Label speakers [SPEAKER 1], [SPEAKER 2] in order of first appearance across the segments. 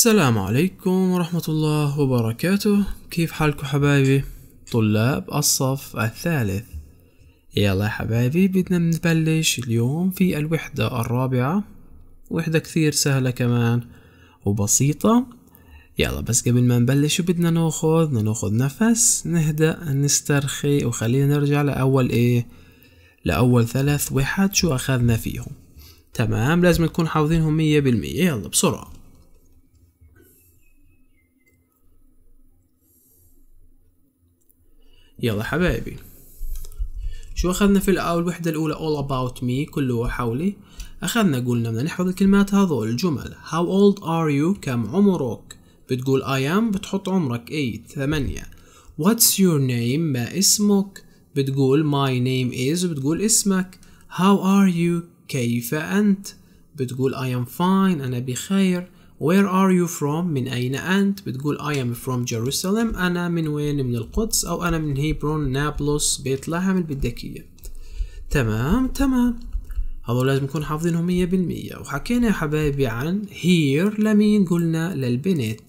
[SPEAKER 1] السلام عليكم ورحمة الله وبركاته. كيف حالكم حبايبي؟ طلاب الصف الثالث. يلا يا حبايبي بدنا نبلش اليوم في الوحدة الرابعة. وحدة كثير سهلة كمان وبسيطة. يلا بس قبل ما نبلش بدنا نأخذ بدنا نأخذ نفس نهدأ نسترخي وخلينا نرجع لأول إيه؟ لأول ثلاث وحد شو أخذنا فيهم. تمام لازم نكون حافظينهم مية بالمية. يلا بسرعة. يلا حبايبي. شو أخذنا في الأول؟ الوحدة الأولى all about me كله حولي. أخذنا قلنا بدنا نحفظ الكلمات هذول. الجمل how old are you كم عمرك؟ بتقول I am بتحط عمرك. 8 ثمانية. What's your name ما اسمك. بتقول my name is بتقول اسمك. How are you كيف أنت؟ بتقول I am fine أنا بخير. Where are you from? من أين أنت؟ بتقول I am from Jerusalem. أنا من وين؟ من القدس. أو أنا من هيبرون نابلس بيت لحم البدكية تمام تمام. هذول لازم نكون حافظينهم مية بالمية. وحكينا يا حبايبي عن هير لمين؟ قلنا للبنت.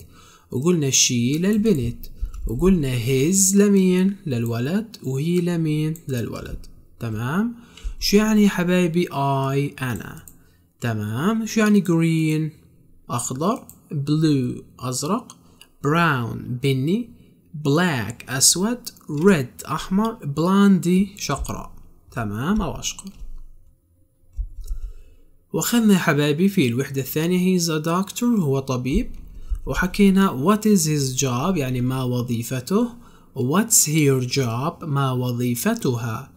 [SPEAKER 1] وقلنا شي للبنت. وقلنا هيز لمين؟ للولد. وهي لمين؟ للولد. تمام. شو يعني حبايبي؟ I أنا. تمام. شو يعني green أخضر blue أزرق brown بني black أسود red أحمر blondie شقراء. تمام أو أشقر. وأخذنا يا حبايبي في الوحدة الثانية he's a doctor هو طبيب. وحكينا what is his job يعني ما وظيفته. What's her job ما وظيفتها.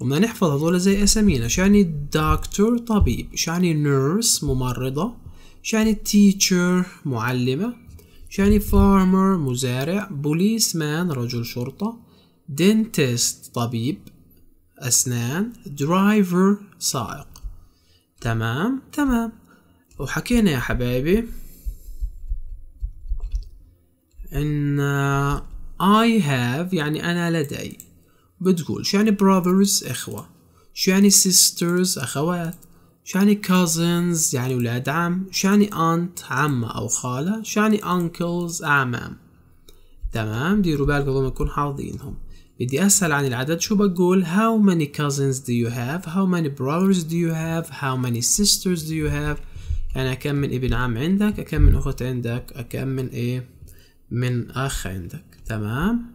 [SPEAKER 1] وما نحفظ هذول زي أسامينا. شو يعني دكتور طبيب. شو يعني nurse ممرضة. شو يعني teacher معلمة. شو يعني farmer مزارع. policeman رجل شرطة. dentist طبيب. أسنان. driver سائق. تمام تمام. وحكينا يا حبايبي إن I have يعني أنا لدي. بتقول شو يعني brothers إخوة. شو يعني sisters أخوات. شو يعني cousins يعني ولاد عم شو يعني aunt عمة أو خالة شو يعني uncles أعمام تمام؟ ديروا بالكم لما تكون حافظينهم. بدي أسأل عن العدد شو بقول؟ How many cousins do you have how many brothers do you have how many sisters do you have يعني كم من ابن عم عندك كم من أخت عندك كم من إيه؟ من أخ عندك. تمام؟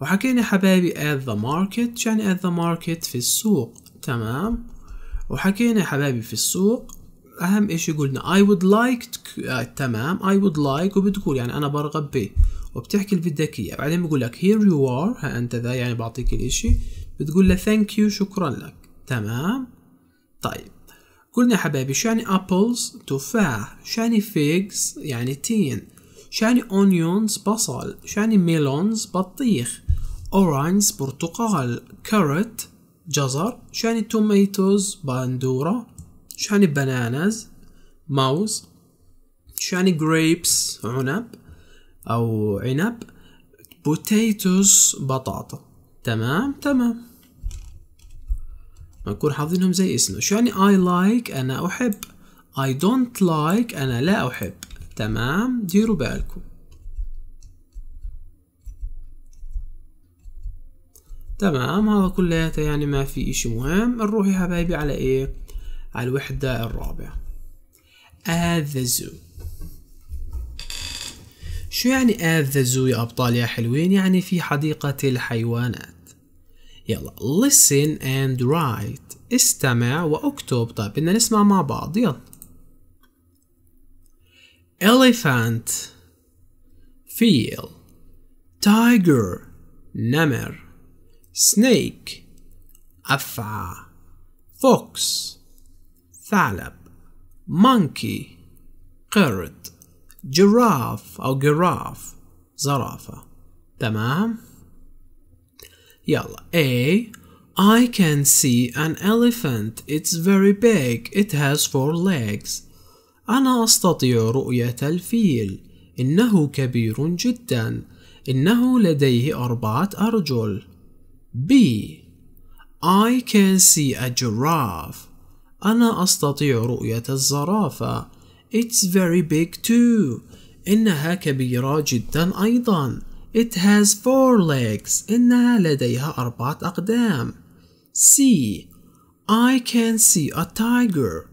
[SPEAKER 1] وحكينا حبايبي at the market يعني at the market في السوق. تمام؟ وحكينا يا حبايبي في السوق أهم إشي قلنا I would like to... آه تمام I would like وبتقول يعني أنا برغب به وبتحكي الفيديكية بعدين بقول لك here you are ها أنت ذا يعني بعطيك الإشي. بتقول له thank you شكرا لك. تمام؟ طيب. قلنا يا حبايبي شو يعني apples تفاح. شو يعني figs يعني تين. شو يعني onions بصل. شو يعني melons بطيخ. orange برتقال. carrot جزر شو يعني tomatoes بندورة شو يعني bananas موز شو يعني grapes عنب أو عنب potatoes بطاطا. تمام؟ تمام. نكون حافظينهم زي اسمه. شو يعني I like أنا أحب. I don't like أنا لا أحب. تمام؟ ديروا بالكم. تمام هذا كلياته يعني ما في إشي مهم. نروح يا حبايبي على إيه؟ على الوحدة الرابعة. Zoo. شو يعني zoo يا أبطال يا حلوين؟ يعني في حديقة الحيوانات. يلا listen and write. استمع وأكتب. طيب بدنا نسمع مع بعض. يلا. Elephant. فيل tiger. نمر. Snake. أفعى fox. ثعلب monkey. قرد giraffe. أو giraffe. زرافة تمام يلا A. I can see an elephant. It's very big. It has four legs. أنا أستطيع رؤية الفيل. إنه كبير جدا. إنه لديه أربعة أرجل. B I can see a giraffe أنا أستطيع رؤية الزرافة It's very big too. إنها كبيرة جدا أيضا. It has four legs. إنها لديها أربعة أقدام. C. I can see a tiger.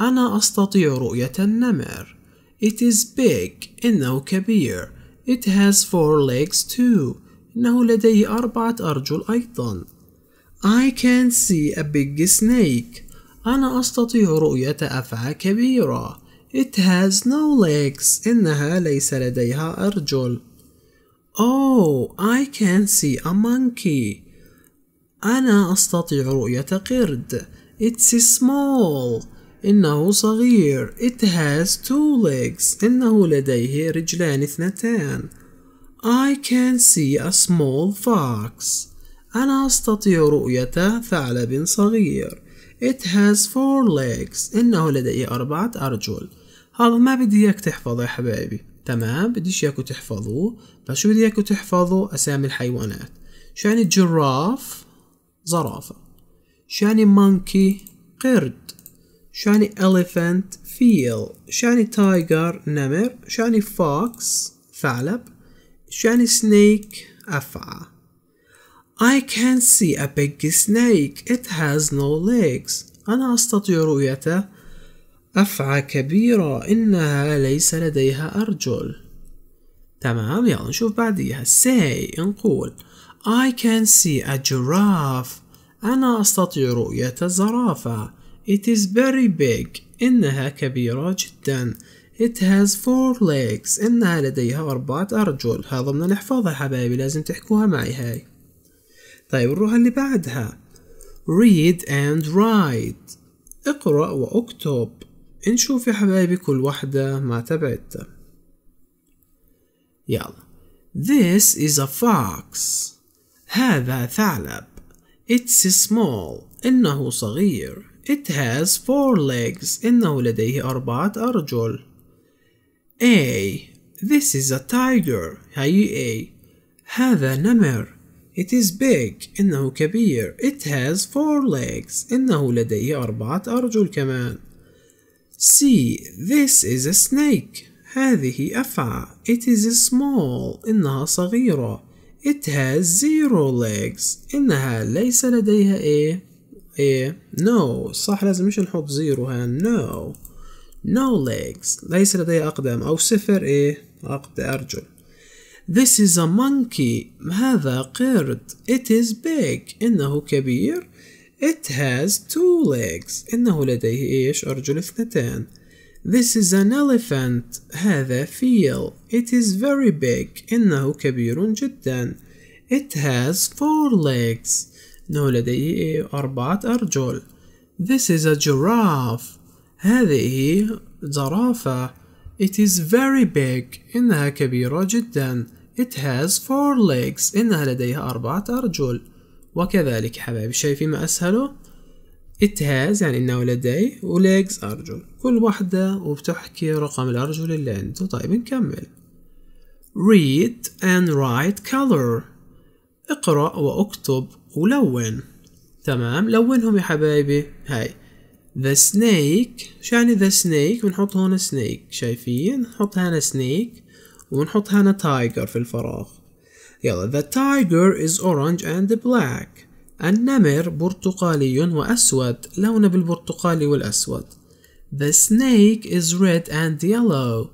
[SPEAKER 1] أنا أستطيع رؤية النمر. It is big. إنه كبير. It has four legs too. إنه لديه أربعة أرجل أيضا. I can see a big snake. أنا أستطيع رؤية أفعى كبيرة. It has no legs. إنها ليس لديها أرجل. Oh, I can see a monkey. أنا أستطيع رؤية قرد. It's small. إنه صغير. It has two legs. إنه لديه رجلان اثنتان. I can see a small fox. أنا أستطيع رؤية ثعلب صغير. It has four legs. إنه لديه أربعة أرجل. هذا ما بدي إياك تحفظه يا حبايبي. تمام بديش إياكم تحفظوه بس شو بدي إياكم تحفظوا أسامي الحيوانات. شو يعني giraffe؟ زرافة. شو يعني monkey؟ قرد. شو يعني elephant؟ فيل. شو يعني tiger؟ نمر. شو يعني fox؟ ثعلب. يعني snake؟ أفعى. I can see a big snake. It has no legs. أنا أستطيع رؤيته. أفعى كبيرة إنها ليس لديها أرجل. تمام يلا نشوف بعديها say نقول I can see a giraffe. أنا أستطيع رؤية الزرافة. It is very big. إنها كبيرة جدا. It has four legs. إنها لديها أربعة أرجل. هذا بدنا نحفظها حبايبي. لازم تحكوها معي هاي. طيب نروح اللي بعدها. Read and write. اقرأ واكتب. نشوف يا حبايبي كل وحدة ما تبعتها. يلا. This is a fox. هذا ثعلب. It's small. إنه صغير. It has four legs. إنه لديه أربعة أرجل. A. This is a tiger. هاي A. هذا نمر It is big. إنه كبير. It has four legs. إنه لديه أربعة أرجل كمان. C. This is a snake. هذه أفعى. It is small. إنها صغيرة. It has zero legs. إنها ليس لديها إيه إيه no. صح لازم مش نحط zero ها؟ No. No legs ليس لديها أقدام أو صفر إيه أقد أرجل This is a monkey. هذا قرد. It is big. إنه كبير. It has two legs. إنه لديه إيش؟ أرجل اثنتان. This is an elephant. هذا فيل. It is very big. إنه كبير جدا. It has four legs. إنه لديه إيه؟ أربعة أرجل. This is a giraffe. هذه زرافة. It is very big. إنها كبيرة جدا. It has four legs. إنها لديها أربعة أرجل. وكذلك حبايبي شايفين ما أسهله؟ It has يعني إنه لديه legs أرجل. كل واحدة وبتحكي رقم الأرجل اللي عنده. طيب نكمل. Read and write color. اقرأ وأكتب ولون. تمام لونهم يا حبايبي. هاي The snake شو يعني the snake بنحط هون snake شايفين نحط هنا snake ونحط هنا tiger في الفراغ. يلا the tiger is orange and black. النمر برتقالي وأسود لونه بالبرتقالي والأسود. The snake is red and yellow.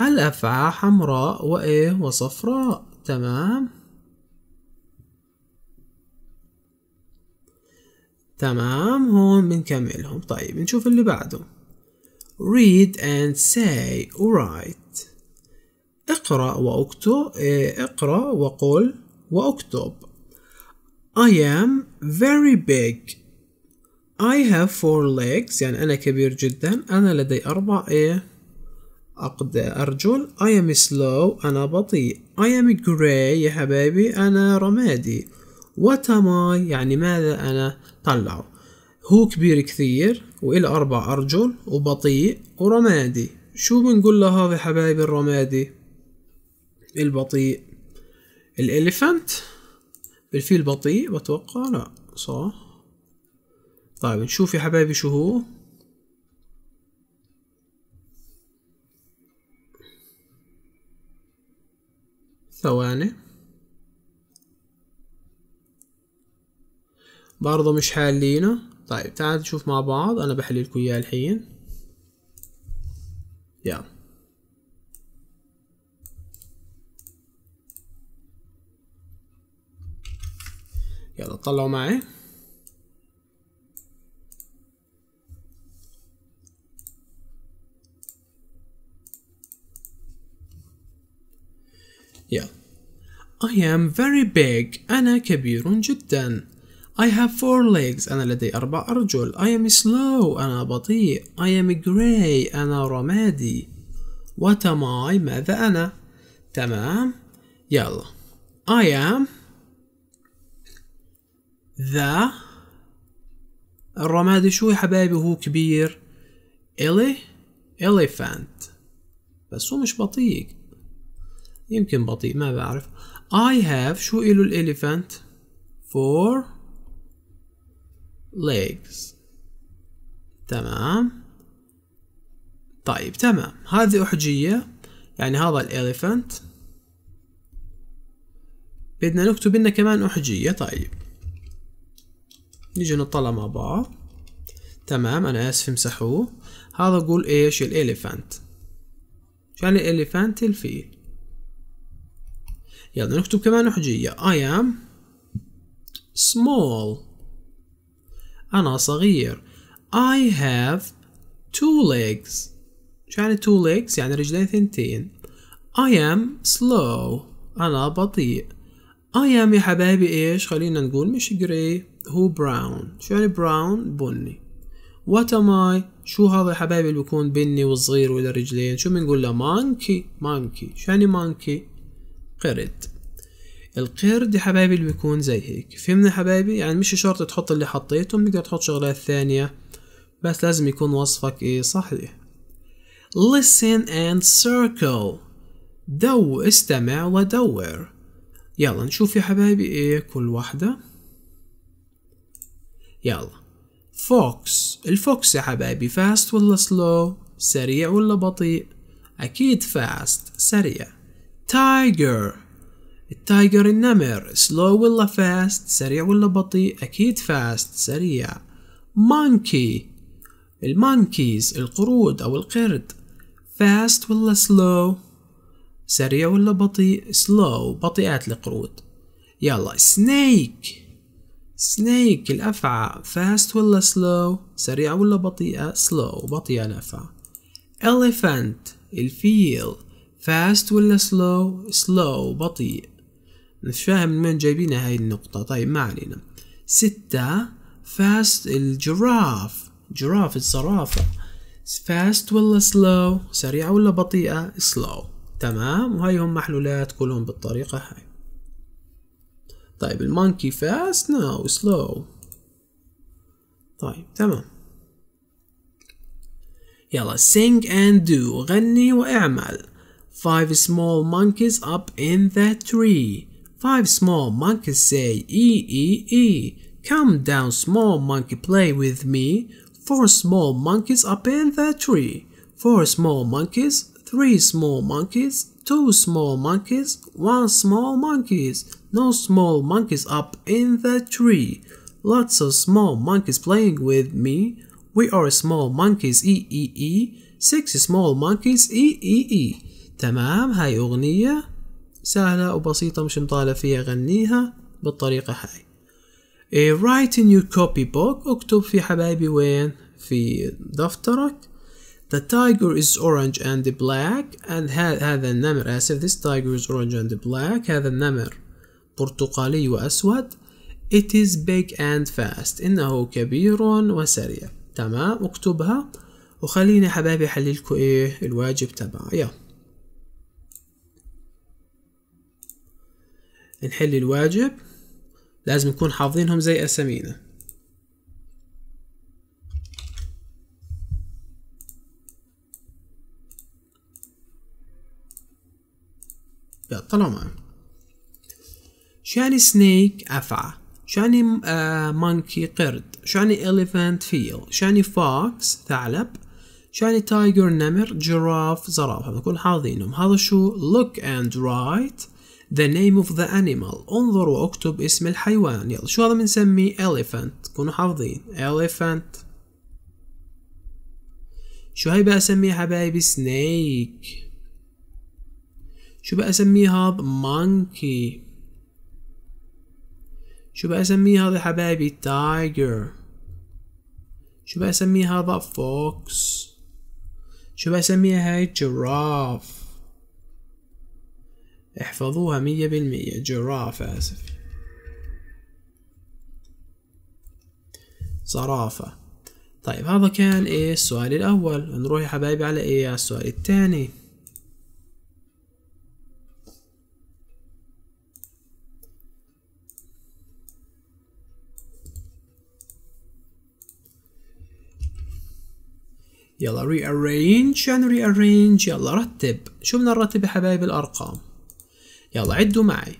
[SPEAKER 1] الأفعى حمراء وإيه وصفراء. تمام؟ تمام هون بنكملهم. طيب نشوف اللي بعده. Read and say write. اقرأ واكتب اقرأ وقل واكتب. I am very big. I have four legs. يعني أنا كبير جدا. أنا لدي أربع إيه أرجل I am slow. أنا بطيء. I am gray. يا حبايبي أنا رمادي. What am I يعني ماذا أنا؟ طلعه هو كبير كثير وإلى أربع أرجل وبطيء ورمادي. شو بنقول لهذا حبايبي الرمادي؟ البطيء. ال elephant بالفيل بطيء بتوقع لا. صح. طيب نشوف يا حبايبي شو هو. ثواني. برضو مش حالينه طيب تعال نشوف مع بعض. أنا بحل لكم إياه الحين. يلا. يلا طلعوا معي. يلا. I am very big. أنا كبير جدا. I have four legs. أنا لدي أربع أرجل. I am slow. أنا بطيء. I am grey أنا رمادي. What am I? ماذا أنا؟ تمام. يلا. I am the الرمادي شو يا حبايبي هو كبير. إلي elephant. بس هو مش بطيء. يمكن بطيء ما بعرف. I have شو إله الإليفانت؟ Four. Legs. تمام. طيب تمام. هذه أحجية. يعني هذا الإليفانت بدنا نكتب لنا كمان أحجية. طيب. نيجي نطلع مع بعض. تمام أنا آسف امسحوه. هذا أقول إيش؟ ال elephant شو يعني ال elephant الفيل. يلا نكتب كمان أحجية. I am small. أنا صغير. I have two legs. شو يعني two legs يعني رجلين ثنتين. I am slow. أنا بطيء. I am يا حبايبي إيش؟ خلينا نقول مش gray هو brown شو يعني brown بني. What am I? شو هذا يا حبايبي اللي بيكون بني وصغير وله رجلين؟ شو بنقول له؟ monkey monkey شو يعني monkey قرد. القرد يا حبايبي اللي بيكون زي هيك. فهمنا يا حبايبي؟ يعني مش شرط تحط اللي حطيتهم نقدر تحط شغلات ثانية بس لازم يكون وصفك إيه؟ صحيح. Listen and circle. استمع ودور. يلا نشوف يا حبايبي إيه؟ كل واحدة. يلا. fox ال fox يا حبايبي fast ولا slow سريع ولا بطيء؟ أكيد fast سريع. tiger ال tiger النمر slow ولا fast سريع ولا بطيء؟ أكيد fast سريع. monkey ال monkeys القرود أو القرد. fast ولا slow سريع ولا بطيء؟ slow بطيئات القرود. يلا snake snake الأفعى. fast ولا slow سريعة ولا بطيئة slow بطيئة الأفعى elephant الفيل. fast ولا slow slow بطيء. مش فاهم من وين جايبينها هاي النقطة. طيب ما علينا. ستة fast ال giraffe. giraffe الزرافة. fast ولا slow سريعة ولا بطيئة؟ slow تمام؟ وهاي هم محلولات كلهم بالطريقة هاي. طيب المونكي فاست نو سلو طيب تمام. يلا sing and do. غني واعمل. Five small monkeys up in the tree. Five small monkeys say e e e Come down small monkey play with me Four small monkeys up in the tree Four small monkeys Three small monkeys Two small monkeys One small monkeys No small monkeys up in the tree Lots of small monkeys playing with me We are small monkeys e e e Six small monkeys e e e تمام هاي أغنية سهلة وبسيطة مش مطالع فيها غنيها بالطريقة هاي. Write in your copybook اكتب في حبايبي وين؟ في دفترك. The tiger is orange and black and هذا النمر آسف this tiger is orange and black هذا النمر برتقالي وأسود. It is big and fast إنه كبير وسريع. تمام اكتبها. وخليني حبايبي أحللكوا إيه؟ الواجب تبعها يلا. نحل الواجب لازم نكون حافظينهم زي أسامينا. يلا طلعوا معي. شو يعني snake أفعى شو يعني monkey قرد. شو يعني elephant فيل شو يعني fox ثعلب. شو يعني tiger نمر giraffe زرافة. نكون حافظينهم. هذا شو؟ look and write. The name of the animal. انظر واكتب اسم الحيوان. يلا شو هذا بنسميه؟ Elephant. كونوا حافظين. Elephant. شو هاي بقى أسميها حبايبي snake. شو بقى اسميه هذا monkey. شو بقى اسميه هذا حبايبي tiger. شو بقى اسميه هذا fox. شو بقى أسميها؟ هاي giraffe احفظوها مية بالمية. جراف آسف. صرافة. طيب هذا كان إيه؟ السؤال الأول. نروح يا حبايبي على إيه؟ على السؤال الثاني. يلا rearrange. يعني rearrange يلا رتب. شو بدنا نرتب يا حبايبي الأرقام؟ يلا عدوا معي.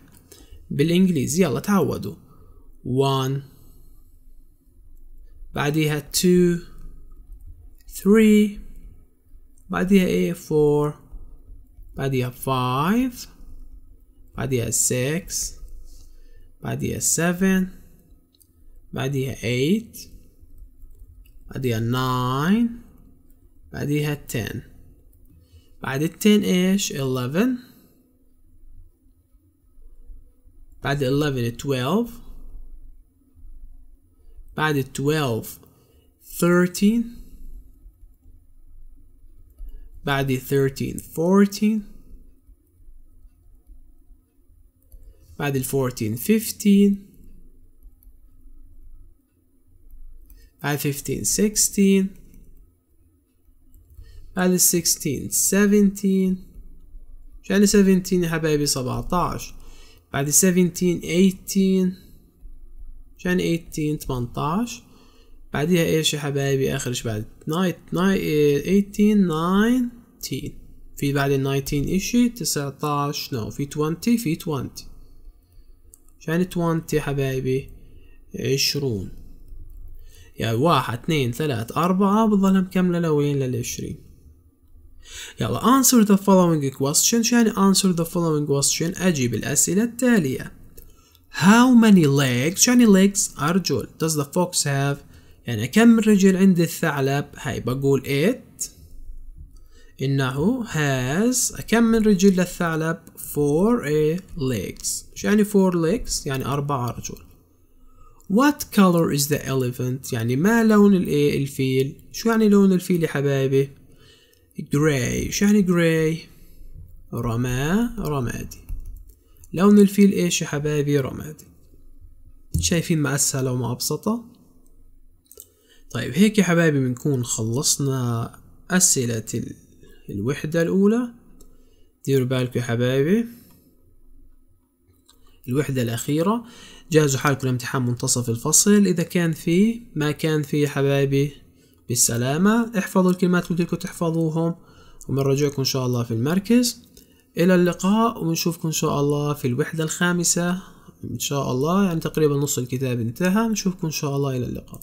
[SPEAKER 1] بالإنجليزي يلا تعودوا. One. بعديها two. Three. بعديها إيه؟ Four. بعديها five. بعديها six. بعديها seven. بعديها eight. بعديها nine. بعديها ten. بعد التن إيش؟ eleven. بعد 11 12 بعد 12 13 بعد 13 14 بعد ال 14 15 بعد 15 16 بعد ال 16 17 يعني 17 يا حبايبي 17 بعد 17 18 عشان 18 18 بعديها إيش يا حبايبي؟ اخر إيش بعد 18 19 في بعد ال 19 إشي 19 نو في 20 في 20 عشان 20 يا حبايبي؟ 20 يعني واحد اثنين ثلاث أربعة بتظلها مكملة لوين للعشرين. يلا answer the following question. يعني answer the following question أجيب الأسئلة التالية. How many legs يعني legs أرجل does the fox have يعني كم رجل عند الثعلب؟ هاي بقول it إنه has كم من رجل للثعلب؟ four a legs. شو يعني four legs يعني أربع أرجل What color is the elephant يعني ما لون الفيل شو يعني لون الفيل يا حبايبي؟ gray شو يعني gray رما رمادي. لون الفيل إيش يا حبايبي؟ رمادي. شايفين ما اسهل وما أبسطة؟ طيب هيك يا حبايبي بنكون خلصنا أسئلة الوحدة الأولى. ديروا بالكم يا حبايبي. الوحدة الأخيرة. جهزوا حالكم لامتحان منتصف الفصل. إذا كان فيه ما كان فيه يا حبايبي. بالسلامة احفظوا الكلمات اللي بدكم تحفظوهم وبنرجعكم إن شاء الله في المركز. إلى اللقاء ونشوفكم إن شاء الله في الوحدة الخامسة. إن شاء الله يعني تقريبا نص الكتاب انتهى. نشوفكم إن شاء الله إلى اللقاء.